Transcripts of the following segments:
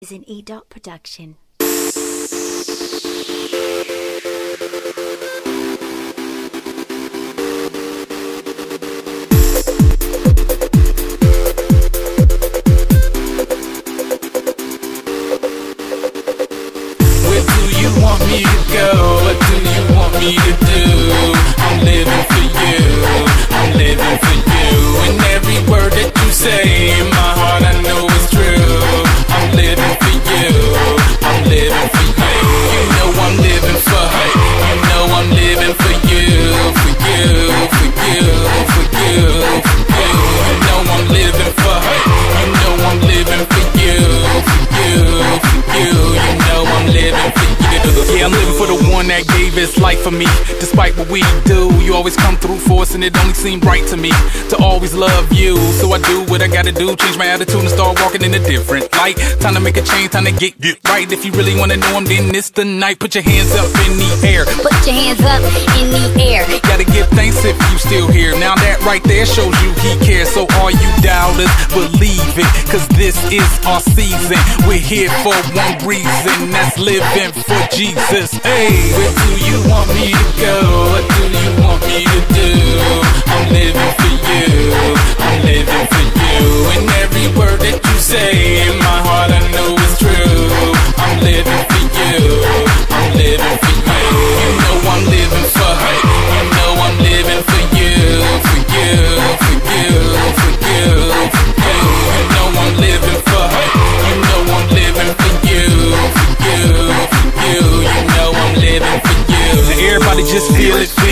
is an E dot production. Where do you want me to go? What do you want me to do? I'm living that gave his life for me. Despite what we do, you always come through for us, and it only seemed right to me to always love you. So I do what I gotta do, change my attitude and start walking in a different light. Time to make a change, time to get, get right. If you really wanna know him, then it's the night. Put your hands up in the air. Put your hands up in the air. Still here. Now that right there shows you he cares. So all you doubters, believe it. Cause this is our season. We're here for one reason. That's living for Jesus. Hey, where do you want me to go? What do you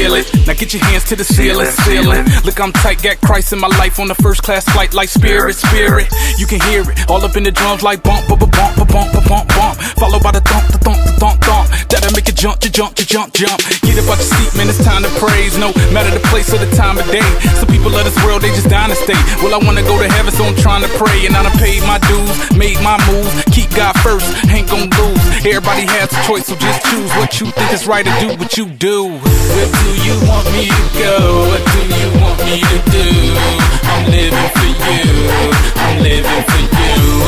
feel it. Now get your hands to the ceiling, ceiling. Look, I'm tight, got Christ in my life on the first class flight, like spirit, spirit. You can hear it all up in the drums, like bump, bump, bump, bump, bump, bump, bump. Followed by the thump, the thump, the thump, thump. That'll make you jump, you jump, you jump, jump. Get up out your seat, man, it's time praise. No matter the place or the time of day. Some people of this world, they just dying to stay. Well, I wanna go to heaven, so I'm trying to pray. And I done paid my dues, made my moves. Keep God first, ain't gon' lose. Everybody has a choice, so just choose what you think is right and do what you do. Where do you want me to go? What do you want me to do? I'm living for you. I'm living for you.